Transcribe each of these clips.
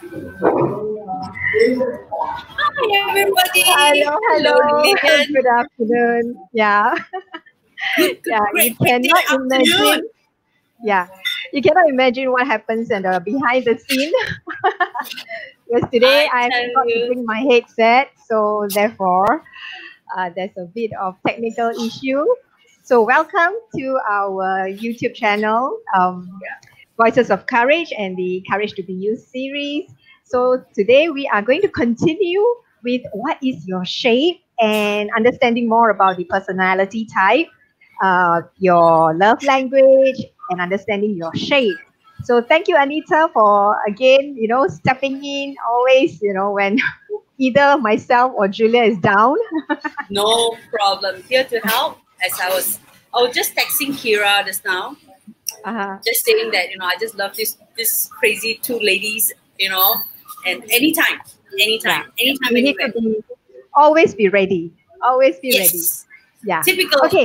Hi, everybody. Hello, hello. Good afternoon. Yeah. yeah, you cannot imagine. Yeah, you cannot imagine what happens in the behind the scene. today I, I forgot to bring my headset, so therefore, uh, there's a bit of technical issue. So welcome to our YouTube channel, um, Voices of Courage and the Courage to Be You series. So today we are going to continue with what is your shape and understanding more about the personality type, uh, your love language, and understanding your shape. So thank you, Anita, for again, you know, stepping in always, you know, when either myself or Julia is down. no problem. Here to help. As I was, I was just texting Kira just now, uh-huh. just saying that you know I just love this this crazy two ladies, you know, and anytime, anytime, anytime, you anywhere. Be, always be ready. Always be yes. ready. Yeah. Typical okay.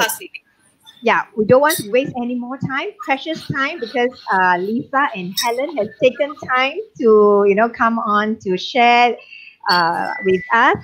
Yeah, we don't want to waste any more time, precious time, because uh, Lisa and Hellen have taken time to, you know, come on to share uh, with us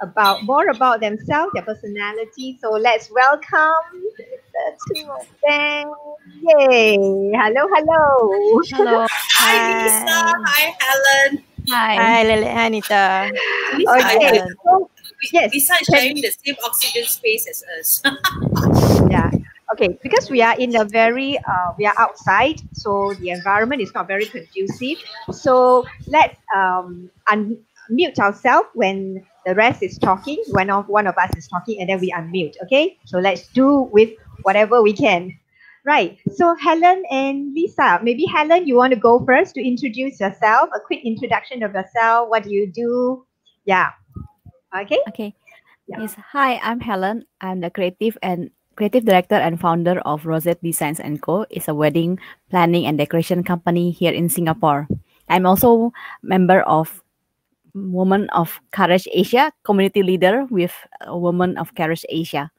about more about themselves, their personality. So let's welcome the two of them. Yay! Hello, hello. Hello. Hi, Lisa. Hi, Hellen. Hi. Hi, Lily. Hi, Anita. Lisa, okay. So, yes. Lisa is sharing the same oxygen space as us. yeah. Okay, because we are in a very, uh, we are outside, so the environment is not very conducive. So let's um, unmute ourselves when the rest is talking, when one of us is talking, and then we unmute, okay? So let's do with whatever we can. Right. So Hellen and Lisa, maybe Hellen, you want to go first to introduce yourself, a quick introduction of yourself. What do you do? Yeah. Okay. Okay. Yeah. Yes. Hi, I'm Hellen. I'm the creative and creative director and founder of Rosette Designs and Co. It's a wedding planning and decoration company here in Singapore. I'm also member of Women of Courage Asia community leader with Women of Courage Asia.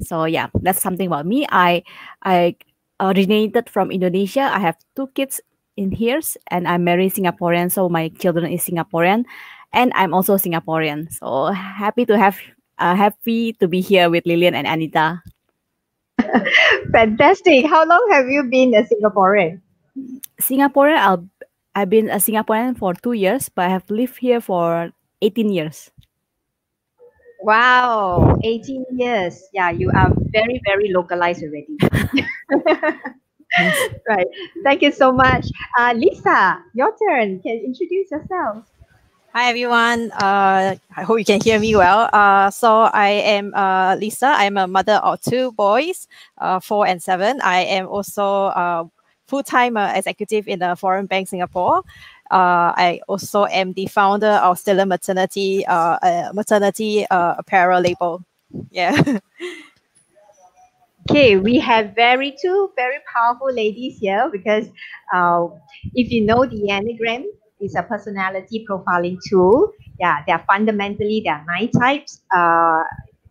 So yeah, that's something about me. I I originated from Indonesia. I have two kids in here, and I'm married Singaporean, so my children is Singaporean, and I'm also Singaporean. So happy to have uh, happy to be here with Lilian and Anita. Fantastic. How long have you been a Singaporean? Singaporean, I'll, I've been a Singaporean for two years, but I have lived here for 18 years. Wow, 18 years. Yeah, you are very, very localized already. right. Thank you so much. Uh, Lisa, your turn. Can you introduce yourself? Hi everyone. Uh, I hope you can hear me well. Uh, so I am uh, Lisa. I'm a mother of two boys, uh, four and seven. I am also a full-time uh, executive in the Foreign Bank Singapore. Uh, I also am the founder of Stellar Maternity uh, uh, maternity uh, apparel label. Yeah. okay, we have very two very powerful ladies here because uh, if you know the Enneagram, it's a personality profiling tool. Yeah, they're fundamentally there are nine types. Uh,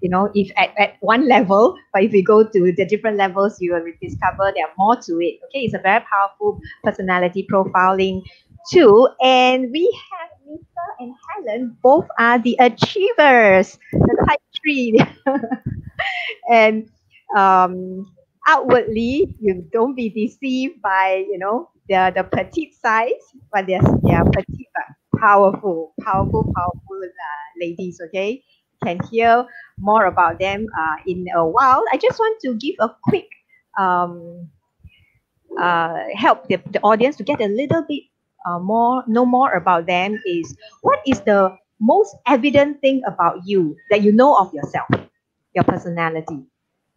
you know, if at, at one level, but if you go to the different levels, you will discover there are more to it. Okay, it's a very powerful personality profiling two, and we have Lisa and Hellen. Both are the achievers, the type three. and um, outwardly, you don't be deceived by you know the the petite size, but they're yeah petite but powerful, powerful, powerful uh, ladies. Okay, can hear more about them uh, in a while. I just want to give a quick um, uh, help the, the audience to get a little bit uh, more know more about them is what is the most evident thing about you that you know of yourself your personality?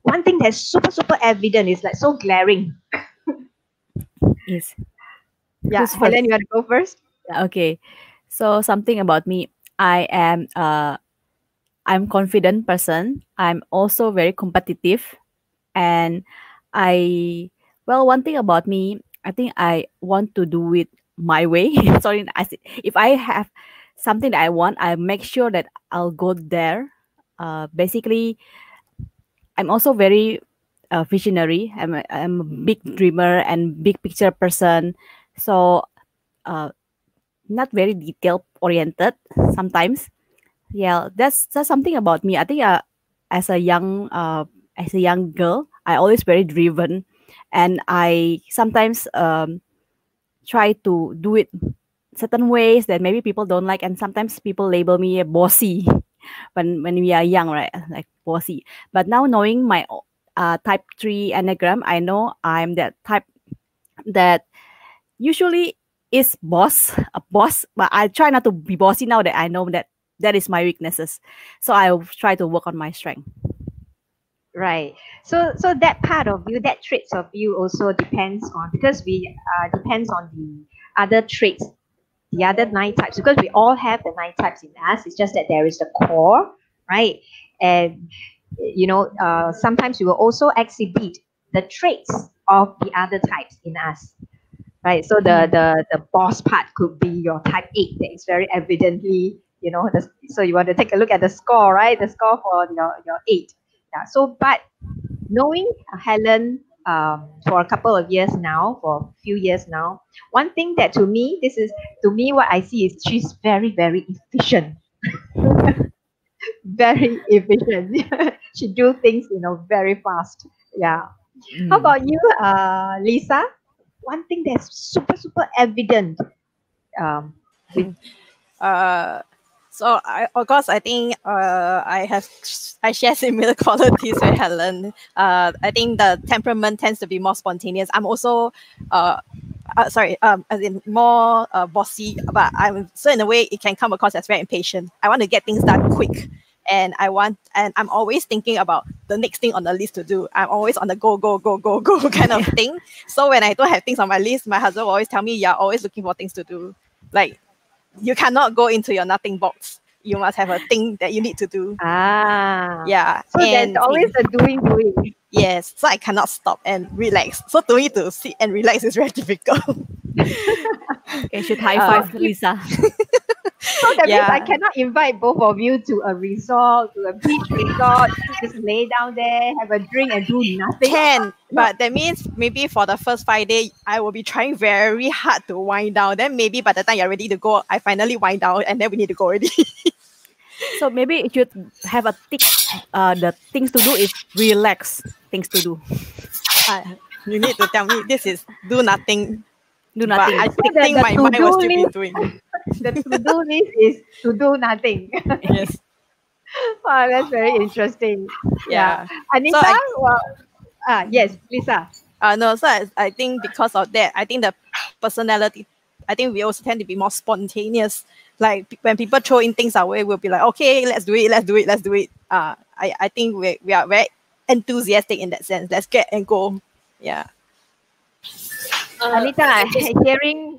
One thing that's super super evident is like so glaring. Yes. yeah Hellen you want to go first? Okay. So something about me i am uh i'm confident person. I'm also very competitive. And i well one thing about me i think i want to do it my way. Sorry, if I have something that I want, I make sure that I'll go there. Uh, basically, I'm also very uh, visionary. I'm a, I'm a big dreamer and big picture person. So, uh, not very detail oriented sometimes. Yeah, that's that's something about me. I think uh, as a young uh, as a young girl, I always very driven, and I sometimes um, try to do it certain ways that maybe people don't like, and sometimes people label me a bossy when when we are young, right? Like bossy. But now knowing my uh, type three enneagram, I know I'm that type that usually is boss a boss but i try not to be bossy now that i know that that is my weaknesses so i try to work on my strength right so so that part of you that traits of you also depends on because we uh, depends on the other traits the other nine types because we all have the nine types in us it's just that there is the core right and you know uh, sometimes we will also exhibit the traits of the other types in us right? So the mm. the the boss part could be your type eight that is very evidently, you know, the, so you want to take a look at the score, right? The score for your your eight. Yeah. So, but knowing Hellen um, for a couple of years now, for a few years now, one thing that to me, this is to me what I see is she's very very efficient. very efficient. she do things, you know, very fast. Yeah. Mm. How about you, uh, Lisa? one thing that's super super evident um, with uh so I, of course I think uh, I have I share similar qualities with Hellen. Uh, I think the temperament tends to be more spontaneous. I'm also uh, uh sorry um as in more uh, bossy, but I'm so in a way it can come across as very impatient. I want to get things done quick and I want and I'm always thinking about the next thing on the list to do. I'm always on the go, go, go, go, go kind of thing. So when I don't have things on my list, my husband will always tell me, You're always looking for things to do. Like you cannot go into your nothing box. You must have a thing that you need to do. Ah. Yeah. So and, there's always a doing doing. Yes. So I cannot stop and relax. So to me to sit and relax is very difficult. you should high five uh, Lisa. So that yeah. means I cannot invite both of you to a resort, to a beach resort, just lay down there, have a drink, and do nothing. Can, but that means maybe for the first five days, I will be trying very hard to wind down. Then maybe by the time you're ready to go, I finally wind down, and then we need to go already. so maybe you should have a tick. Uh, the things to do is relax. Things to do. Uh, you need to tell me this is do nothing. Do nothing. But I think my mind was still be doing the to-do list is to do nothing. yes. wow, that's very interesting. Yeah. yeah. Anita, so I, well, ah, yes, Lisa. Uh, no, so I, I think because of that, I think the personality, I think we also tend to be more spontaneous. Like when people throw in things our way, we'll be like, okay, let's do it, let's do it, let's do it. Uh, I, I think we, we are very enthusiastic in that sense. Let's get and go. Yeah. Uh, Anita, hearing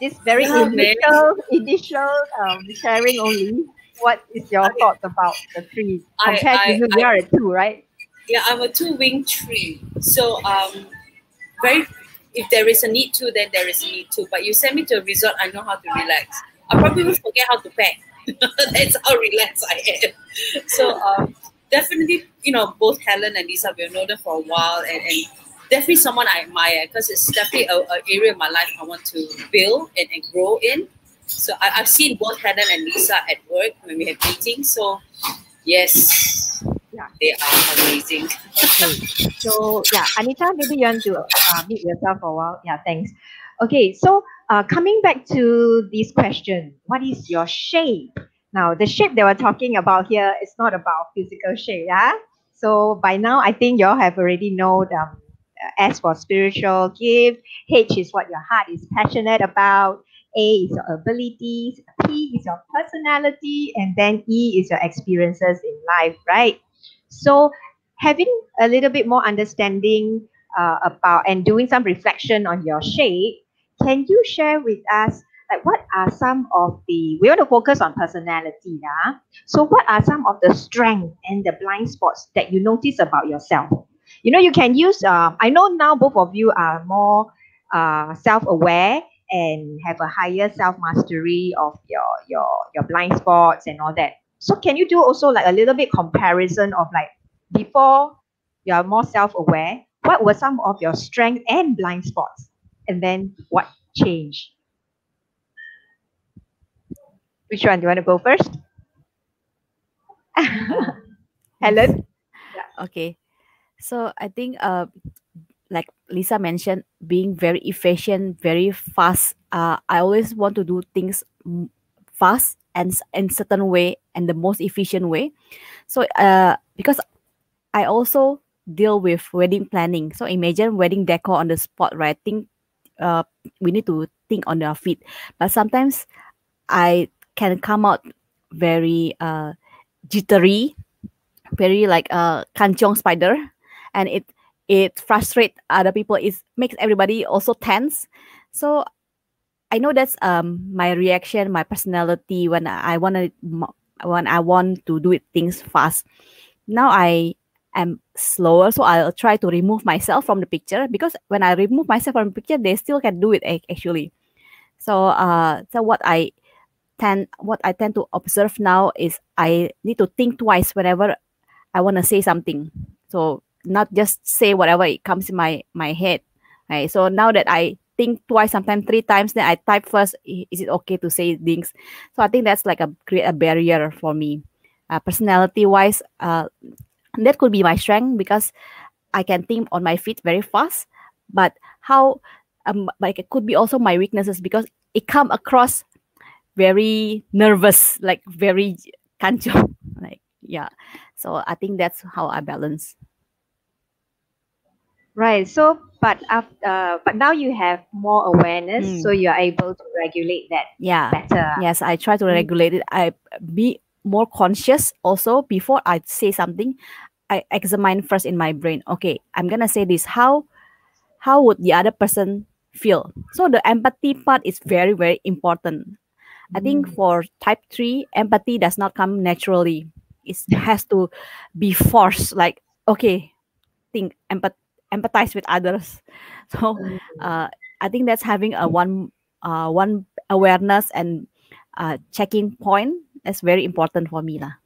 this very yeah, initial initial um, sharing only. What is your I, thoughts about the three compared I, I, to you? You are a two, right? Yeah, I'm a two wing three. So um, very. If there is a need to, then there is a need to. But you send me to a resort, I know how to relax. I probably will forget how to pack. That's how relaxed I am. So um, definitely, you know, both Hellen and Lisa, we've known for a while, and, and definitely someone I admire because it's definitely an area of my life I want to build and, and grow in. So I, have seen both Hellen and Lisa at work when we have meetings. So yes, yeah, they are amazing. okay, so yeah, Anita, maybe you want to uh, meet yourself for a while. Yeah, thanks. Okay, so uh, coming back to this question, what is your shape? Now, the shape that we're talking about here is not about physical shape, yeah? So by now, I think you all have already know um, S for spiritual gift. H is what your heart is passionate about. A is your abilities. P is your personality. And then E is your experiences in life, right? So having a little bit more understanding uh, about and doing some reflection on your shape, can you share with us like what are some of the we want to focus on personality yeah? so what are some of the strengths and the blind spots that you notice about yourself you know, you can use, uh, I know now both of you are more uh, self-aware and have a higher self-mastery of your, your, your blind spots and all that. So can you do also like a little bit comparison of like before you are more self-aware, what were some of your strengths and blind spots? And then what changed? Which one? Do you want to go first? Hellen? Yeah. Okay. So I think uh like Lisa mentioned, being very efficient, very fast. Uh, I always want to do things fast and in certain way and the most efficient way. So uh, because I also deal with wedding planning. So imagine wedding decor on the spot, right? Think uh, we need to think on our feet. But sometimes I can come out very uh, jittery, very like a kanchong spider, and it it frustrates other people. It makes everybody also tense. So I know that's um my reaction, my personality when I want to when I want to do it things fast. Now I am slower, so I'll try to remove myself from the picture because when I remove myself from the picture, they still can do it actually. So uh, so what I tend what I tend to observe now is I need to think twice whenever I want to say something. So not just say whatever it comes in my my head. Right. So now that I think twice, sometimes three times, then I type first. Is it okay to say things? So I think that's like a create a barrier for me. Uh, personality wise, uh, that could be my strength because I can think on my feet very fast. But how um like it could be also my weaknesses because it come across very nervous, like very kancho. like yeah. So I think that's how I balance. Right. So, but after, uh, but now you have more awareness, mm. so you are able to regulate that. Yeah. Better. Yes, I try to mm. regulate it. I be more conscious also before I say something. I examine first in my brain. Okay, I'm gonna say this. How how would the other person feel? So the empathy part is very, very important. Mm. I think mm. for type three, empathy does not come naturally. It has to be forced. Like, okay, think empath empathize with others. So mm. uh, I think that's having a one uh, one awareness and uh, checking point. That's very important for me lah.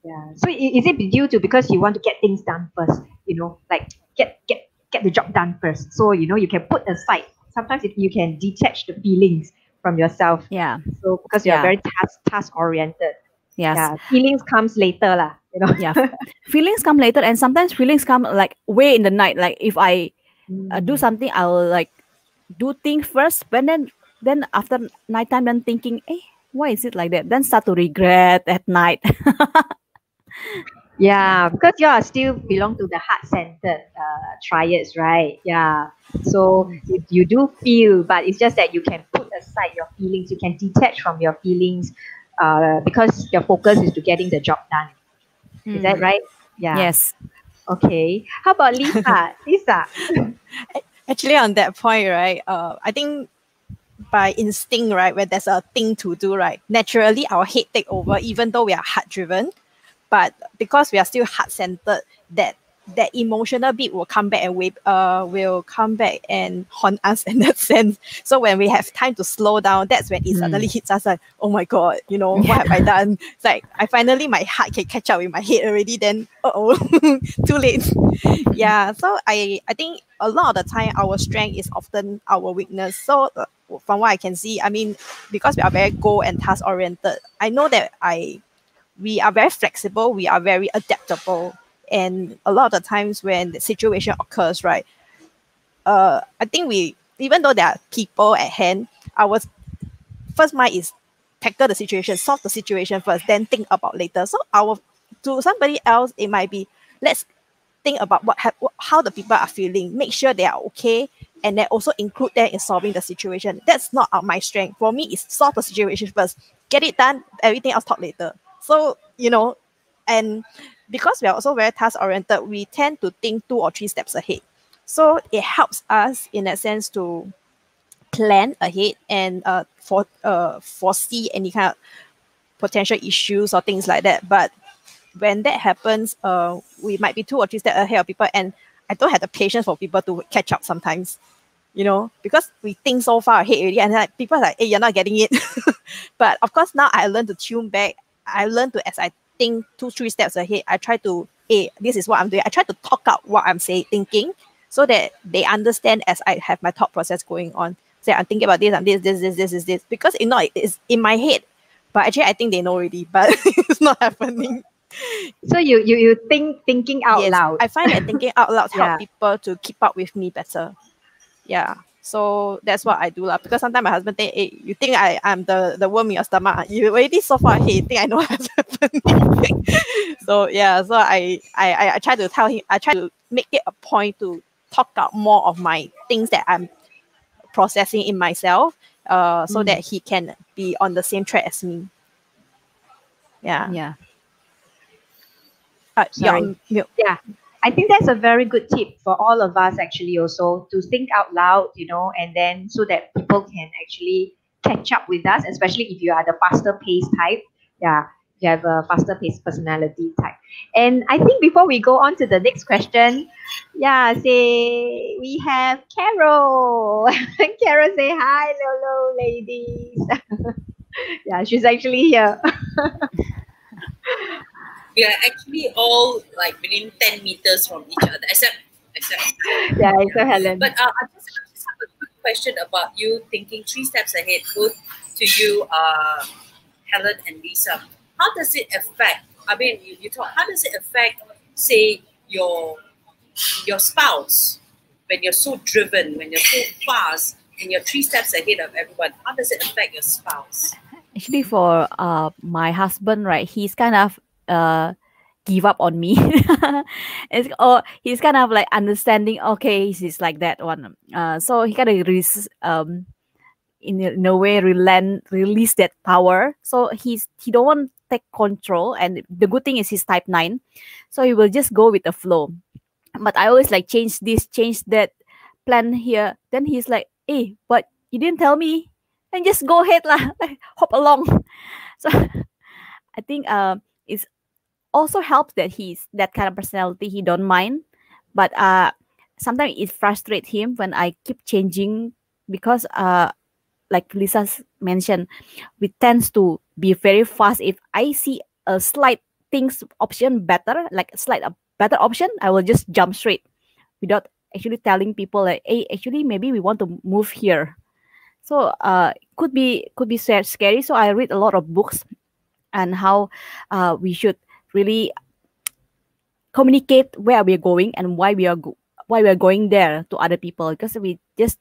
Yeah. So is it due to because you want to get things done first? You know, like get get get the job done first. So you know you can put aside. Sometimes if you can detach the feelings from yourself. Yeah. So because you're yeah. very task task oriented. Yes. Yeah. Feelings comes later lah. You know. yeah. feelings come later, and sometimes feelings come like way in the night. Like if I uh, do mm. something, I'll like do things first, but then then after nighttime, then thinking, hey, eh, why is it like that? Then start to regret at night. yeah, because you are still belong to the heart-centered uh, triads, right? Yeah. So you, you do feel, but it's just that you can put aside your feelings. You can detach from your feelings uh, because your focus is to getting the job done. Is that right? Yeah. Yes. Okay. How about Lisa? Lisa. Actually, on that point, right? Uh, I think by instinct, right, where there's a thing to do, right, naturally our head take over, even though we are heart driven. But because we are still heart centered, that that emotional bit will come back and we uh will come back and haunt us in that sense. So when we have time to slow down, that's when it mm. suddenly hits us like, oh my god, you know, what have I done? It's like I finally my heart can catch up with my head already, then oh too late. yeah. So I I think a lot of the time our strength is often our weakness. So uh, from what I can see, I mean, because we are very goal and task oriented, I know that I we are very flexible, we are very adaptable. And a lot of the times when the situation occurs, right, uh, I think we, even though there are people at hand, our first mind is tackle the situation, solve the situation first, then think about later. So our to somebody else, it might be let's think about what how the people are feeling, make sure they are okay, and then also include them in solving the situation. That's not my strength. For me, it's solve the situation first, get it done, everything else talk later. So, you know, and because we are also very task oriented, we tend to think two or three steps ahead. So it helps us in that sense to plan ahead and uh, for uh, foresee any kind of potential issues or things like that. But when that happens, uh, we might be two or three steps ahead of people, and I don't have the patience for people to catch up sometimes. You know, because we think so far ahead already, and like people are like, "Hey, you're not getting it." but of course, now I learn to tune back I learned to as I think two, three steps ahead, I try to, hey, this is what I'm doing. I try to talk out what I'm saying, thinking, so that they understand as I have my thought process going on. Say, I'm thinking about this, I'm this, this, this, this, is this. Because you know, it's in my head, But actually, I think they know already, but it's not happening. So you you you think thinking out yes, loud. I find that thinking out loud yeah. help people to keep up with me better. Yeah. So that's what I do lah. Because sometimes my husband think, hey, you think I am the the worm in your stomach? You already so far hey, think I know what's happening. so yeah, so I, I I try to tell him. I try to make it a point to talk out more of my things that I'm processing in myself, uh, so mm. that he can be on the same track as me. Yeah. Yeah. Uh, Sorry. yeah. I think that's a very good tip for all of us actually also to think out loud, you know, and then so that people can actually catch up with us, especially if you are the faster pace type. Yeah, you have a faster pace personality type. And I think before we go on to the next question, yeah, say we have Carol. Carol say hi, Lolo ladies. yeah, she's actually here we are actually all like within 10 meters from each other, except, except yeah, except Hellen. But uh, I, just, I just have a quick question about you thinking three steps ahead, both to you, uh, Hellen and Lisa. How does it affect? I mean, you, you talk. How does it affect, say, your your spouse when you're so driven, when you're so fast, and you're three steps ahead of everyone? How does it affect your spouse? Actually, for uh, my husband, right, he's kind of uh give up on me. It's or he's kind of like understanding okay he's like that one. Uh so he kind of res- um in, in a way relent release that power. So he's he don't want take control and the good thing is he's type 9 so he will just go with the flow. But i always like change this change that plan here. Then he's like hey but you didn't tell me. And just go ahead lah like hop along. So i think uh it's also helps that he's that kind of personality. He don't mind, but uh, sometimes it frustrates him when I keep changing because uh, like Lisa mentioned, we tends to be very fast. If I see a slight things option better, like a slight a better option, I will just jump straight without actually telling people like, hey, actually maybe we want to move here. So uh, could be could be scary. So I read a lot of books and how uh, we should really communicate where we're going and why we are why we are going there to other people. Because we just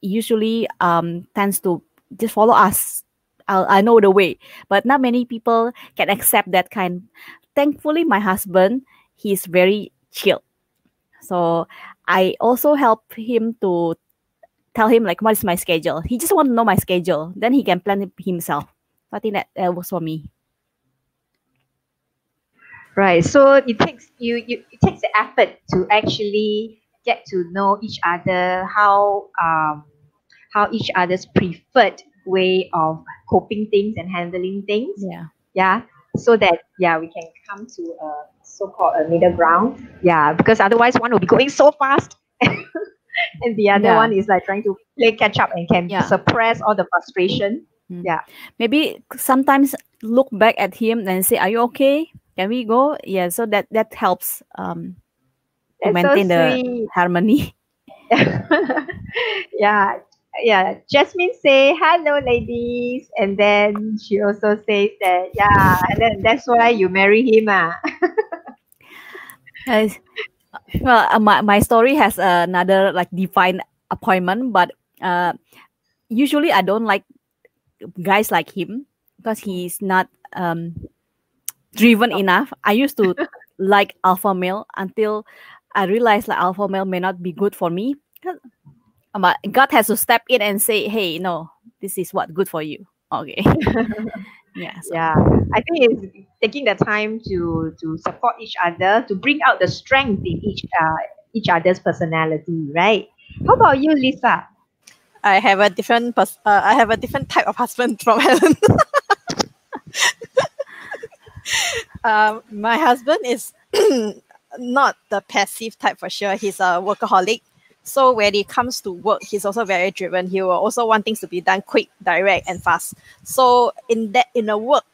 usually um tends to just follow us. I, I know the way but not many people can accept that kind. Thankfully my husband he's very chill. So i also help him to tell him like what is my schedule? He just want to know my schedule. Then he can plan it himself. I think that, that works for me Right. So it takes you, you it takes the effort to actually get to know each other, how um how each other's preferred way of coping things and handling things. Yeah. Yeah. So that yeah, we can come to a so-called a middle ground. Yeah, because otherwise one will be going so fast. and the other yeah. one is like trying to play catch up and can yeah. suppress all the frustration. Mm. Yeah. Maybe sometimes look back at him and say, Are you okay? Can we go? Yeah, so that that helps um to maintain so the harmony. yeah, yeah. Jasmine say hello, ladies, and then she also says that yeah, and then that's why you marry him, ah. well, uh, my my story has another like defined appointment, but uh, usually I don't like guys like him because he's not um driven enough. I used to like alpha male until I realized like alpha male may not be good for me. But God has to step in and say, "Hey, no, this is what good for you." Okay. yeah. So. Yeah. I think it's taking the time to to support each other to bring out the strength in each uh, each other's personality, right? How about you, Lisa? I have a different pers- uh, I have a different type of husband from Hellen. um, my husband is not the passive type for sure. He's a workaholic. So when it comes to work, he's also very driven. He will also want things to be done quick, direct, and fast. So in that in a work,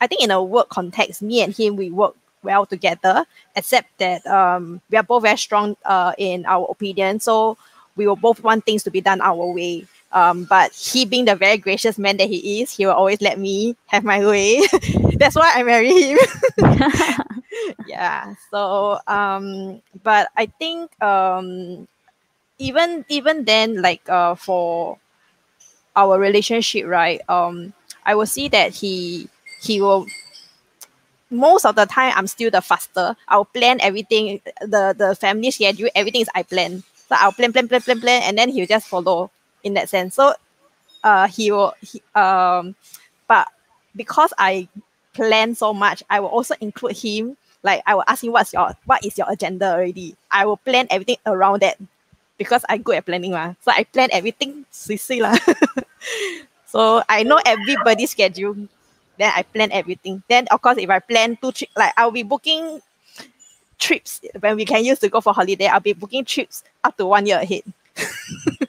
I think in a work context, me and him we work well together, except that um, we are both very strong uh, in our opinion. So we will both want things to be done our way. Um, but he being the very gracious man that he is, he will always let me have my way. That's why I marry him. yeah. So um, but I think um, even even then, like uh, for our relationship, right? Um, I will see that he he will most of the time I'm still the faster. I'll plan everything, the the family schedule, everything is I plan. So I'll plan, plan, plan, plan, plan, and then he'll just follow in that sense. So uh he will he, um but because I plan so much, I will also include him. Like I will ask him what's your what is your agenda already. I will plan everything around that because I'm good at planning. Ma. So I plan everything sweet, lah. so I know everybody's schedule then I plan everything. Then of course, if I plan two trips, like I'll be booking trips when we can use to go for holiday. I'll be booking trips up to one year ahead.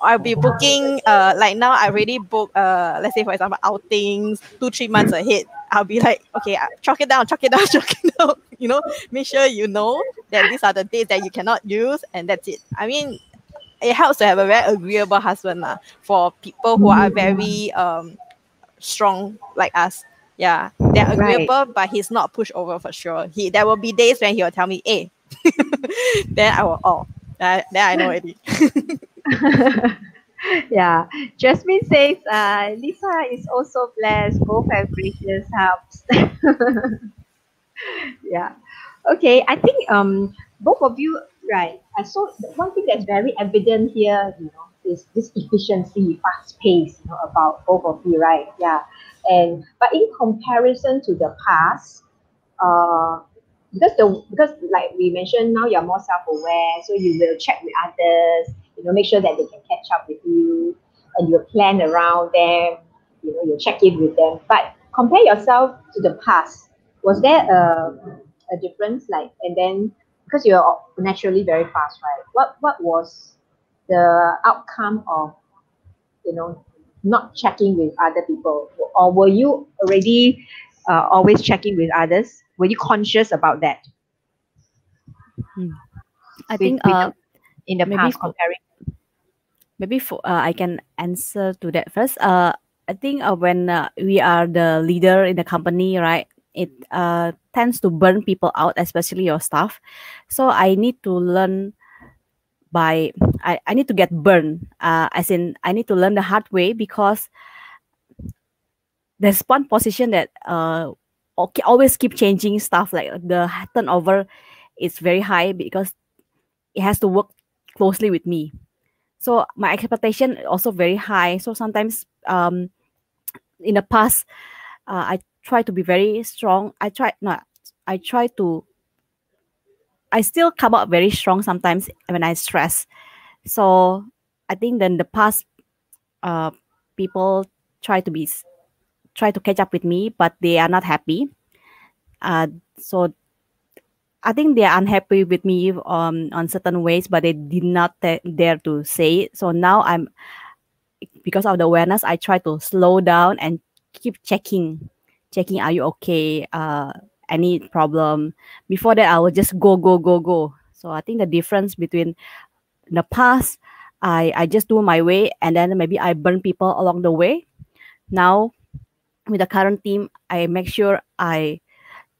I'll be booking uh like now I already book uh let's say for example outings two three months ahead. I'll be like okay chalk it down, chalk it down, chalk it down. You know, make sure you know that these are the days that you cannot use, and that's it. I mean, it helps to have a very agreeable husband lah, for people who are very um strong like us. Yeah, they're agreeable, right. but he's not pushover for sure. He there will be days when he will tell me, "Hey," then I will oh, then I know it. yeah, Jasmine says uh, Lisa is also blessed. Both have gracious helps. yeah. Okay, I think um both of you right. I saw one thing that's very evident here. You know, is this efficiency, fast pace, you know, about both of you, right? Yeah. And but in comparison to the past, uh, because the because like we mentioned, now you're more self-aware, so you will check with others, you know, make sure that they can catch up with you, and you plan around them, you know, you check in with them. But compare yourself to the past. Was there a a difference? Like, and then because you're naturally very fast, right? What what was the outcome of you know not checking with other people or were you already uh, always checking with others were you conscious about that hmm. i with, think uh, in the past comparing maybe for uh, i can answer to that first. Uh, i think uh, when uh, we are the leader in the company right it uh, tends to burn people out especially your staff. So i need to learn by I, I need to get burned uh, as in I need to learn the hard way because there's one position that uh always keep changing stuff like the turnover is very high because it has to work closely with me so my expectation also very high so sometimes um in the past uh, i try to be very strong i try not i try to I still come out very strong sometimes when I stress. So I think then the past uh, people try to be try to catch up with me, but they are not happy. Uh, so I think they are unhappy with me um, on certain ways, but they did not dare to say it. So now I'm because of the awareness, I try to slow down and keep checking, checking. Are you okay? Uh, any problem. Before that, I will just go, go, go, go. So I think the difference between the past, I, I just do my way and then maybe I burn people along the way. Now, with the current team, I make sure I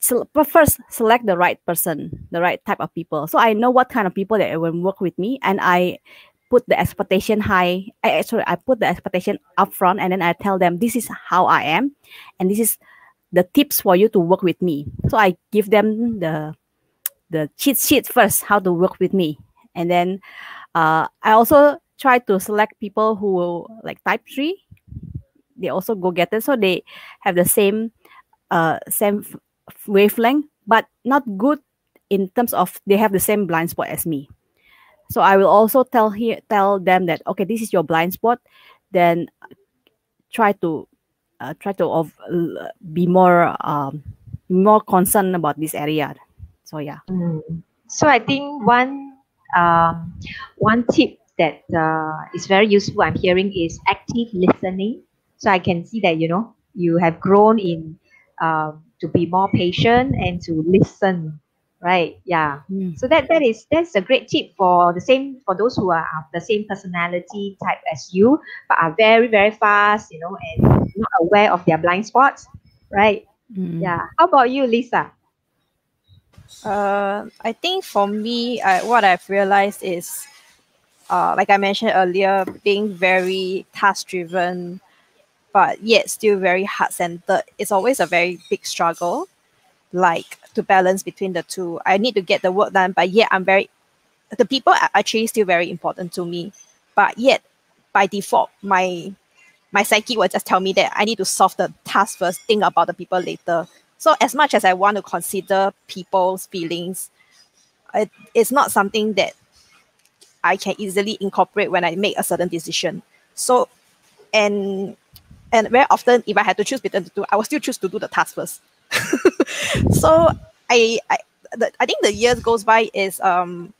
first select the right person, the right type of people. So I know what kind of people that will work with me, and I put the expectation high. I actually I put the expectation up front, and then I tell them this is how I am, and this is the tips for you to work with me. So I give them the the cheat sheet first, how to work with me, and then uh, I also try to select people who will like type three. They also go get it, so they have the same uh, same wavelength, but not good in terms of they have the same blind spot as me. So I will also tell here tell them that okay, this is your blind spot. Then try to uh, try to of, be more um, more concerned about this area. So yeah. Mm. So I think one um, one tip that uh, is very useful I'm hearing is active listening. So I can see that you know you have grown in um, to be more patient and to listen right? Yeah. Mm. so that that is that's a great tip for the same for those who are the same personality type as you but are very very fast you know and not aware of their blind spots right? Mm. yeah. How about you lisa? Uh, I think for me, I, what I've realized is, uh, like I mentioned earlier, being very task driven, but yet still very heart centered. It's always a very big struggle. Like to balance between the two. I need to get the work done, but yet I'm very the people are actually still very important to me. But yet by default, my my psyche will just tell me that I need to solve the task first, think about the people later. So as much as I want to consider people's feelings, it, it's not something that I can easily incorporate when I make a certain decision. So and and very often if I had to choose between the two, I would still choose to do the task first. so I I, the, I think the years goes by is um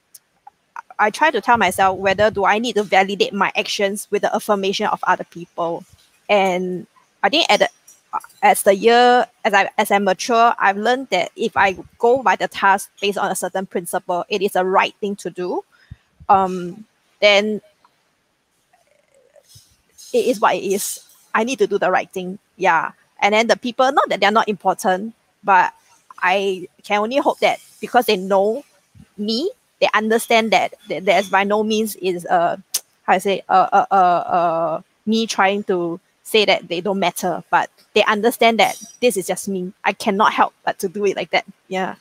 I try to tell myself whether do I need to validate my actions with the affirmation of other people. And I think at the as the year as I as I mature, I've learned that if I go by the task based on a certain principle, it is a right thing to do. Um, then it is what it is. I need to do the right thing. Yeah. And then the people, not that they're not important, but I can only hope that because they know me, they understand that, there's by no means is uh how I say uh uh uh, uh me trying to say that they don't matter, but they understand that this is just me. I cannot help but to do it like that. Yeah.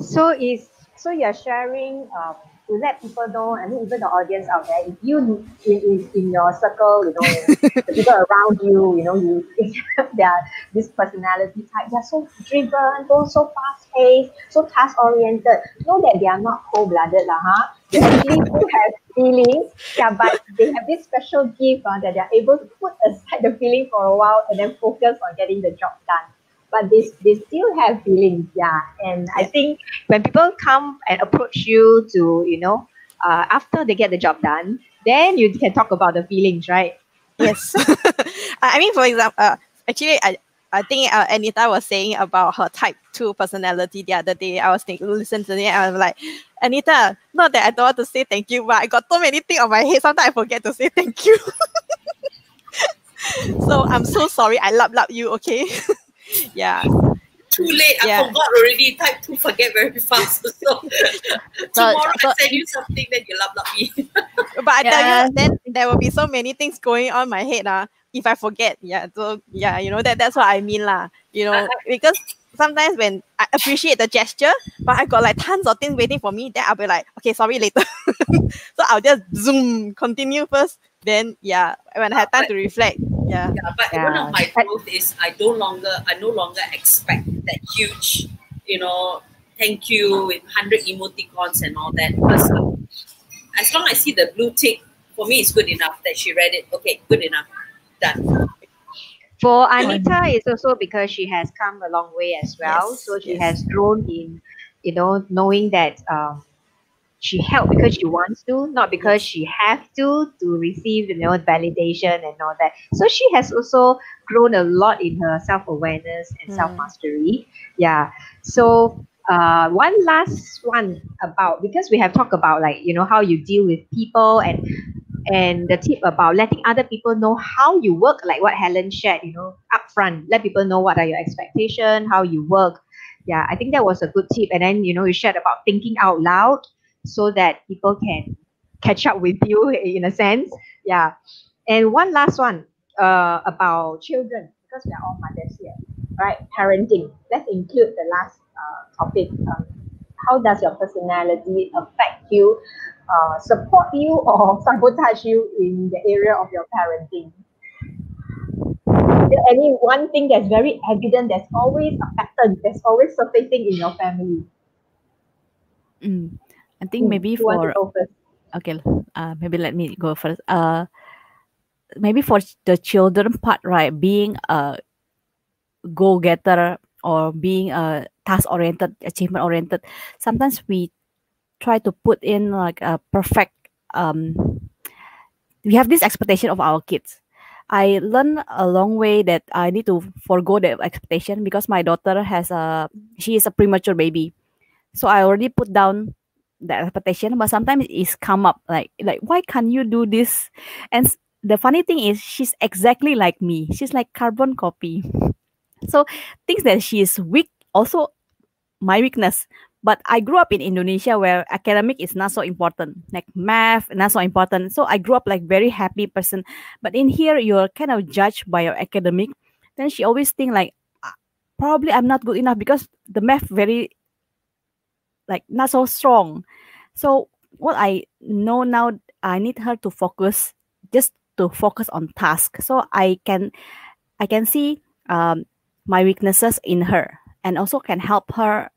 So is so you're sharing um to let people know, I mean, even the audience out there, if you in, in, in your circle, you know, the people around you, you know, you they are this personality type, they're so driven, so, so fast paced, so task oriented. Know that they are not cold blooded, lah, huh? They actually do have feelings, yeah, but they have this special gift uh, that they're able to put aside the feeling for a while and then focus on getting the job done but they, they still have feelings yeah and i think when people come and approach you to you know uh, after they get the job done then you can talk about the feelings right yes i mean for example uh, actually i I think uh, Anita was saying about her type 2 personality the other day. I was thinking, listen to it, and I was like, Anita, not that I don't want to say thank you, but I got so many things on my head. Sometimes I forget to say thank you. so I'm so sorry. I love love you, okay? yeah. Too late. Yeah. I forgot already. Type two forget very fast. So tomorrow so, I send you something, then you love love me. but I tell you, then there will be so many things going on my head. Uh, if I forget, yeah. So yeah, you know that that's what I mean, lah. You know, uh, because sometimes when I appreciate the gesture, but I got like tons of things waiting for me, then I'll be like, okay, sorry later. so I'll just zoom, continue first. Then yeah, when I have time to reflect, yeah. yeah but yeah. one of my growth is I no longer I no longer expect that huge, you know, thank you with hundred emoticons and all that. Because as long as I see the blue tick, for me it's good enough that she read it. Okay, good enough. Done. For Anita, it's also because she has come a long way as well. Yes, so she yes. has grown in, you know, knowing that um, she helped because she wants to, not because she have to to receive you know validation and all that. So she has also grown a lot in her self awareness and mm. self mastery. Yeah. So uh, one last one about because we have talked about like you know how you deal with people and and the tip about letting other people know how you work, like what Hellen shared, you know, upfront, let people know what are your expectations, how you work. Yeah, I think that was a good tip. And then, you know, you shared about thinking out loud so that people can catch up with you in a sense. Yeah. And one last one uh, about children, because we are all mothers here, right? Parenting. Let's include the last uh, topic. Um, how does your personality affect you, uh, support you, or sabotage you in the area of your parenting? any one thing that's very evident, that's always a pattern, that's always surfacing in your family? Mm. I think mm, maybe for okay, uh, maybe let me go first. Uh, maybe for the children part, right? Being a go getter or being a task oriented, achievement oriented. Sometimes we try to put in like a perfect. Um, we have this expectation of our kids. I learned a long way that I need to forego that expectation because my daughter has a she is a premature baby So I already put down the expectation, but sometimes it's come up like like why can't you do this? And the funny thing is she's exactly like me. She's like carbon copy. So things that she is weak also my weakness. But I grew up in Indonesia where academic is not so important, like math not so important. So I grew up like very happy person. But in here, you're kind of judged by your academic. Then she always think like, ah, probably I'm not good enough because the math very like not so strong. So what I know now, I need her to focus, just to focus on task. So I can, I can see um, my weaknesses in her, and also can help her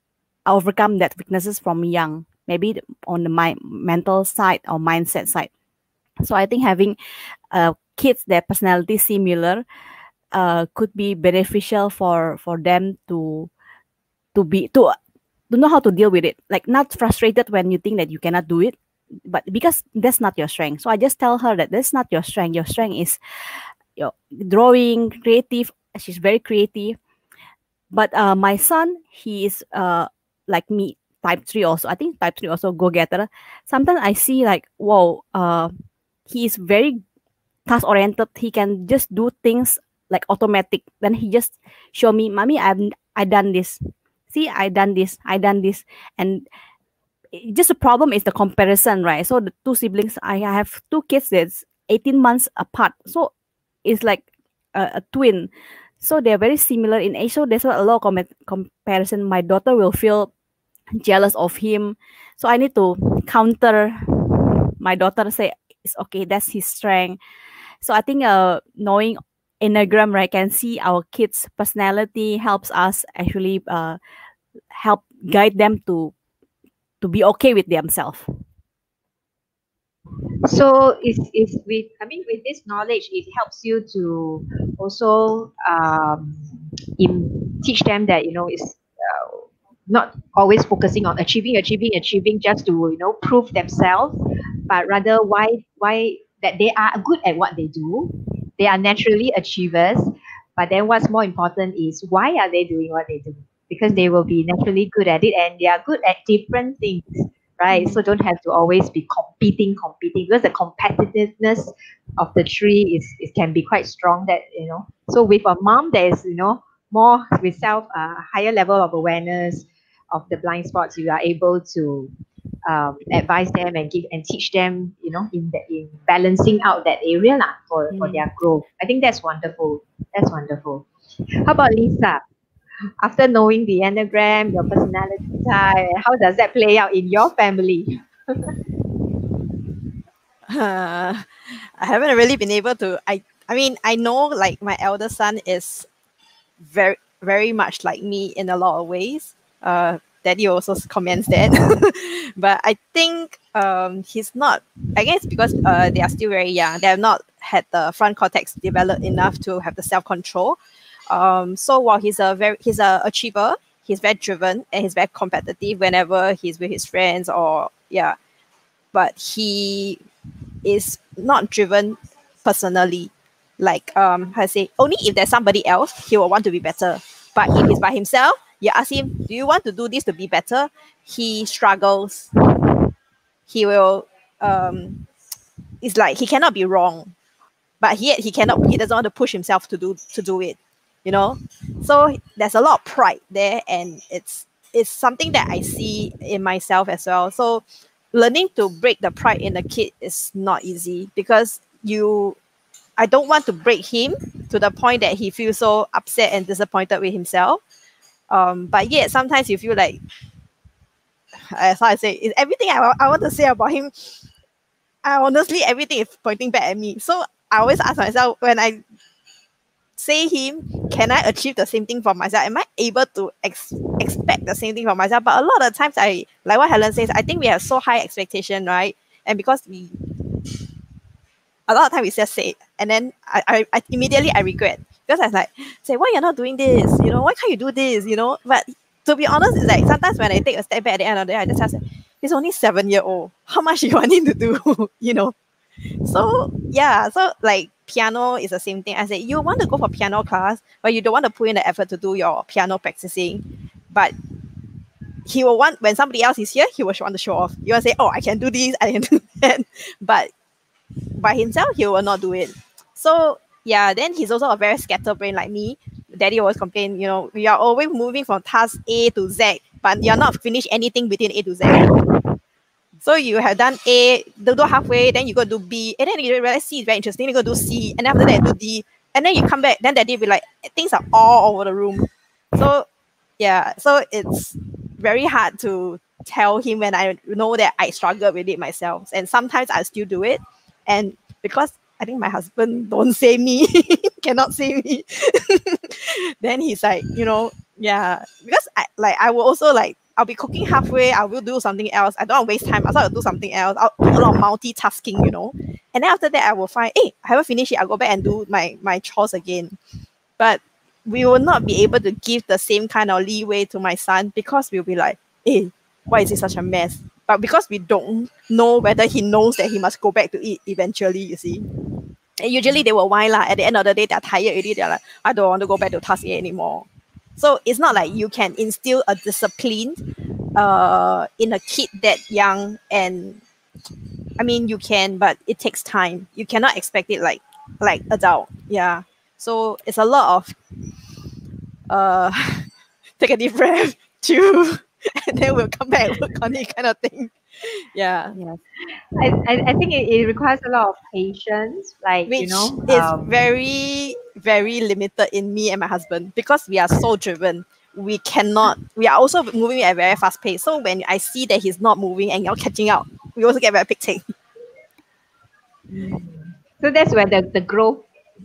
overcome that weaknesses from young, maybe on the my mental side or mindset side. So I think having uh, kids their personality similar uh, could be beneficial for for them to to be to to know how to deal with it. Like not frustrated when you think that you cannot do it, but because that's not your strength. So I just tell her that that's not your strength. Your strength is your drawing, creative. She's very creative. But uh, my son, he is uh, like me type 3 also i think type 3 also go getter sometimes i see like whoa uh he is very task oriented he can just do things like automatic then he just show me mommy i've i done this see i done this i done this and just the problem is the comparison right so the two siblings i have two kids that's 18 months apart so it's like a, a twin so they're very similar in age. So there's a lot of com comparison. My daughter will feel jealous of him. So I need to counter my daughter say it's okay, that's his strength. So I think uh knowing Enneagram, right, can see our kids' personality helps us actually uh help guide them to to be okay with themselves. So is is with i mean with this knowledge it helps you to also um in, teach them that you know is uh, not always focusing on achieving achieving achieving just to you know prove themselves but rather why why that they are good at what they do they are naturally achievers but then what's more important is why are they doing what they do because they will be naturally good at it and they are good at different things right? So don't have to always be competing, competing because the competitiveness of the three is, it can be quite strong. That you know, so with a mom, there is you know more with self uh, higher level of awareness of the blind spots. You are able to um, advise them and give and teach them, you know, in the, in balancing out that area lah, for, mm. for their growth. I think that's wonderful. That's wonderful. How about Lisa? after knowing the Enneagram, your personality type, how does that play out in your family? uh, I haven't really been able to. I I mean, I know like my elder son is very very much like me in a lot of ways. Uh, Daddy also comments that, but I think um, he's not. I guess because uh, they are still very young, they have not had the front cortex developed enough to have the self control. Um, so while he's a very he's a achiever, he's very driven and he's very competitive whenever he's with his friends or yeah. But he is not driven personally. Like um I say, only if there's somebody else, he will want to be better. But if he's by himself, you ask him, Do you want to do this to be better? He struggles. He will um it's like he cannot be wrong. But yet he cannot he doesn't want to push himself to do to do it you know so there's a lot of pride there and it's it's something that i see in myself as well so learning to break the pride in the kid is not easy because you i don't want to break him to the point that he feels so upset and disappointed with himself um but yet sometimes you feel like as i say is everything I, I want to say about him I honestly everything is pointing back at me so i always ask myself when i say him, can I achieve the same thing for myself? Am I able to ex- expect the same thing for myself? But a lot of times, I like what Hellen says. I think we have so high expectation, right? And because we, a lot of time we just say, it, and then I, I, I immediately I regret because I was like, say, why you're not doing this? You know, why can't you do this? You know, but to be honest, it's like sometimes when I take a step back at the end of the day, I just ask, he's only seven year old. How much you want him to do? you know, so yeah, so like piano is the same thing. I said you want to go for piano class, but you don't want to put in the effort to do your piano practicing. But he will want when somebody else is here, he will want to show off. You will say, "Oh, I can do this, I can do that," but by himself, he will not do it. So yeah, then he's also a very scatterbrain like me. Daddy always complain, you know, we are always moving from task A to Z, but you're not finished anything between A to Z. So you have done A, do, do halfway, then you go do B, and then you realize C is very interesting, you go do C, and after that do D, and then you come back, then daddy will be like, things are all over the room. So yeah, so it's very hard to tell him when I know that I struggle with it myself. And sometimes I still do it. And because I think my husband don't say me, cannot say me. then he's like, you know, yeah, because I like I will also like I'll be cooking halfway, I will do something else. I don't waste time. I thought I'll do something else. I'll do a lot of multitasking, you know. And then after that I will find, hey, I haven't finished it. I'll go back and do my my chores again. But we will not be able to give the same kind of leeway to my son because we'll be like, hey, why is it such a mess? But because we don't know whether he knows that he must go back to eat eventually, you see. Usually they will whine lah. At the end of the day, they're tired already. They're like, I don't want to go back to task A anymore. So it's not like you can instill a discipline uh, in a kid that young. And I mean, you can, but it takes time. You cannot expect it like like adult. Yeah. So it's a lot of uh, take a deep breath, chew, and then we'll come back work on it kind of thing. Yeah. I, I, I think it, it requires a lot of patience. Like, Which you know, is um, very, very limited in me and my husband because we are so driven. We cannot, we are also moving at a very fast pace. So when I see that he's not moving and you're catching up, we also get very picking. So that's where the, the growth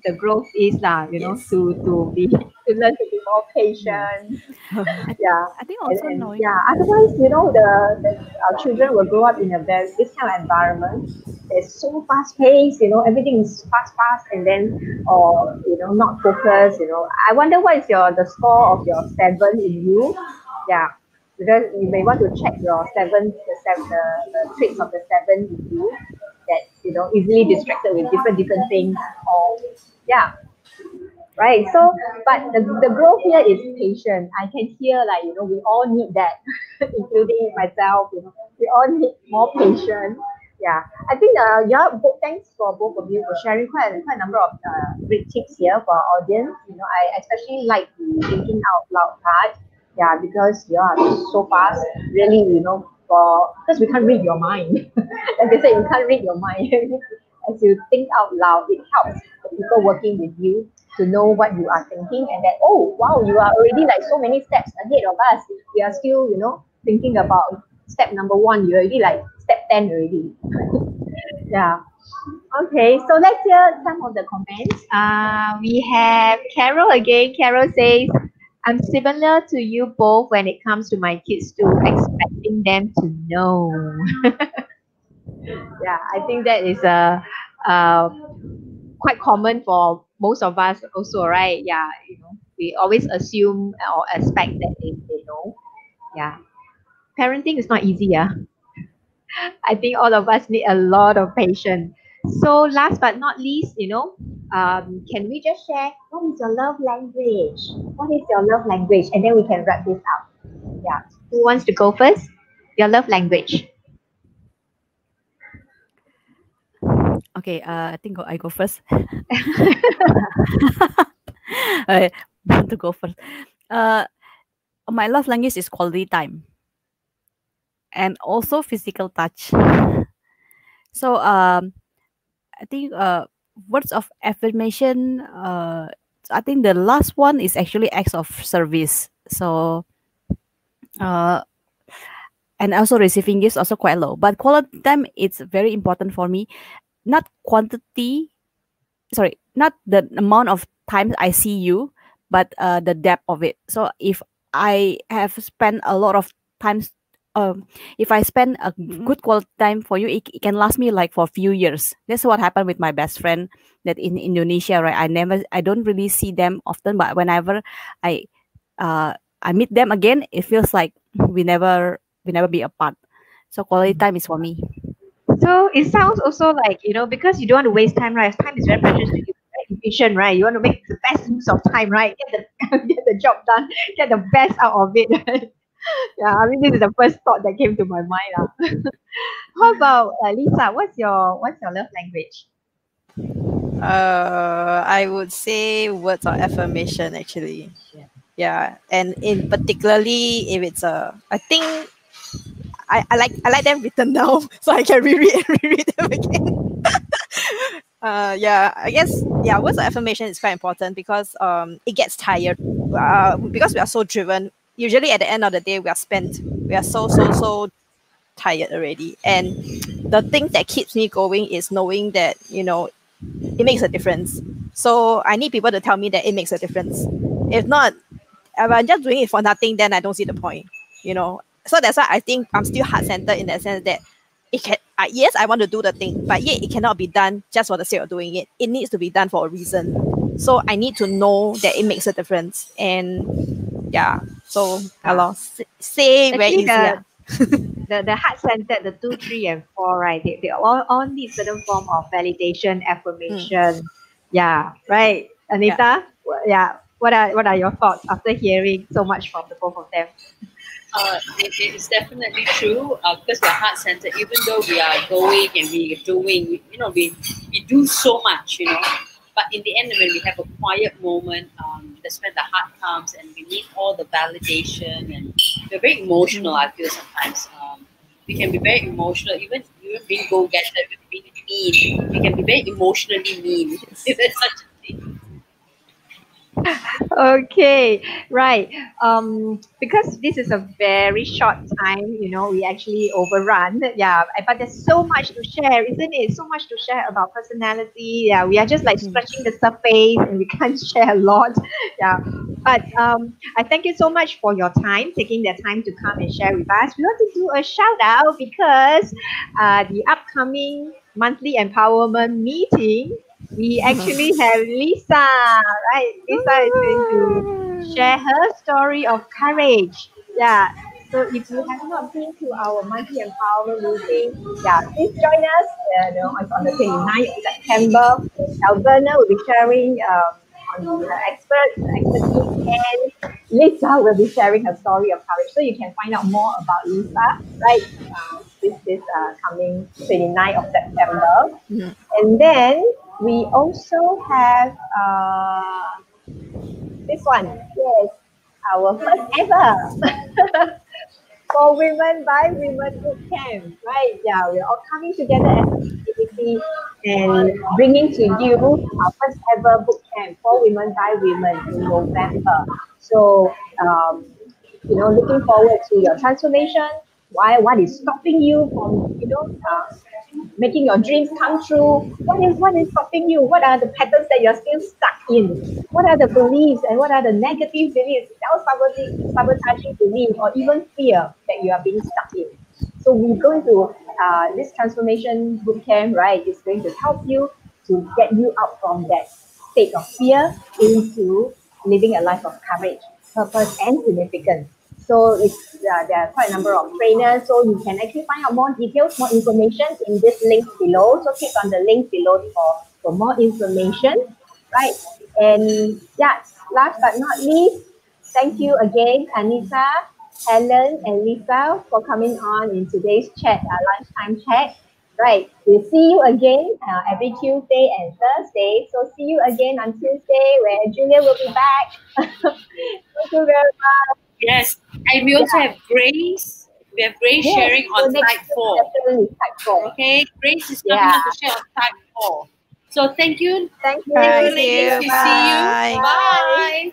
the growth is lah, you know, Yes. to to be to learn to be more patient. yeah. I think also and, knowing yeah, otherwise, you know, the, the our children will grow up in a very this kind of environment. It's so fast paced, you know, everything is fast, fast, and then or you know, not focused. You know, I wonder what is your the score of your seven in you? Yeah, because you may want to check your seven, the seven, the, the traits of the seven in you that you know easily distracted with different different things or yeah right? So but the, the growth here is patient. I can hear like you know we all need that including myself. You know we all need more patience. Yeah. I think uh yeah thanks for both of you for sharing quite a, quite a number of uh, great tips here for our audience. You know i especially like the thinking out loud part. Yeah because you are so fast really you know for because we can't read your mind. Like they say you can't read your mind as you think out loud it helps the people working with you to know what you are thinking and that oh wow you are already like so many steps ahead of us. We are still you know thinking about step number one. You're already like step 10 already. Yeah. Okay so let's hear some of the comments. Uh we have carol again. Carol says I'm similar to you both when it comes to my kids too, expecting them to know. yeah, I think that is a uh, uh, quite common for most of us also, right? Yeah, you know, we always assume or expect that they, they know. Yeah. Parenting is not easy, yeah. I think all of us need a lot of patience. So last but not least, you know, um, can we just share what is your love language? What is your love language? And then we can wrap this up. Yeah. Who wants to go first? Your love language. Okay, uh, I think I go first. I want to go first. Uh, my love language is quality time and also physical touch. So um, I think uh, words of affirmation. Uh, I think the last one is actually acts of service. So uh, and also receiving gifts also quite low. But quality time it's very important for me. Not quantity, sorry, not the amount of times I see you, but uh, the depth of it. So if I have spent a lot of times, um, if I spend a good quality time for you, it, it can last me like for a few years. That's what happened with my best friend that in Indonesia, right? I never, I don't really see them often, but whenever I, uh, I meet them again, it feels like we never, we never be apart. So quality time is for me. So it sounds also like, you know, because you don't want to waste time, right? Time is very precious to you, very efficient, right? You want to make the best use of time, right? Get the get the job done, get the best out of it. yeah, I mean this is the first thought that came to my mind. Uh. How about uh, Lisa? What's your what's your love language? Uh, I would say words of affirmation actually. Yeah. yeah. And in particularly if it's a I think I, I like I like them written down so I can reread and reread them again. uh yeah, I guess yeah, words of affirmation is quite important because um it gets tired. Uh, because we are so driven. Usually at the end of the day we are spent. We are so so so tired already. And the thing that keeps me going is knowing that, you know, it makes a difference. So I need people to tell me that it makes a difference. If not, if I'm just doing it for nothing, then I don't see the point. You know. So that's why I think I'm still heart centered in that sense that it can. Uh, yes, I want to do the thing, but yet it cannot be done just for the sake of doing it. It needs to be done for a reason. So I need to know that it makes a difference. And yeah, so hello, say very easy. The, the, the heart centered, the two, three, and four, right? They, they all, all need certain form of validation, affirmation. Mm. Yeah, right. Anita, yeah. yeah. What are what are your thoughts after hearing so much from the both of them? Uh, it, it's definitely true uh, because we're heart centered. Even though we are going and we are doing, you know, we we do so much, you know. But in the end, when we have a quiet moment, um, that's when the heart comes and we need all the validation. And we're very emotional, I feel sometimes. Um, we can be very emotional, even, even being go getter, being mean. We can be very emotionally mean. That's such okay right. Um because this is a very short time you know we actually overrun. Yeah but there's so much to share isn't it? So much to share about personality. Yeah we are just like mm. scratching the surface and we can't share a lot. Yeah but um i thank you so much for your time taking the time to come and share with us. We want to do a shout out because uh the upcoming monthly empowerment meeting we actually have Lisa, right? Lisa is going to share her story of courage. Yeah. So if you have not been to our monthly empowerment meeting, yeah, please join us. Uh, you know, it's on the 29th of September. Alberna will be sharing um, on the expert expertise and Lisa will be sharing her story of courage. So you can find out more about Lisa, right? Uh, this is uh, coming 29th of September. Mm-hmm. And then we also have uh, this one. Yes, our first ever for women by women boot camp. Right? Yeah, we're all coming together as a community and bringing to you our first ever boot camp for women by women in November. So, um, you know, looking forward to your transformation. Why? What is stopping you from, you know, uh, making your dreams come true? What is what is stopping you? What are the patterns that you're still stuck in? What are the beliefs and what are the negative beliefs, self-sabotaging sabotaging beliefs, or even fear that you are being stuck in? So we're going to uh, this transformation bootcamp, right, is going to help you to get you out from that state of fear into living a life of courage, purpose, and significance. So uh, there are quite a number of trainers. So you can actually find out more details, more information in this link below. So click on the link below for, for more information, right? And yeah, last but not least, thank you again, Anita, Hellen, and Lisa for coming on in today's chat, uh, lunchtime chat. Right, we'll see you again uh, every Tuesday and Thursday. So see you again on Tuesday where Julia will be back. Thank you very much. Yes, and we also yeah. have Grace. We have Grace yes. sharing on so type four. type four. Okay, Grace is coming yeah. to share on type four. So thank you. Thank you. Thank you. Bye. To see you. Bye. Bye.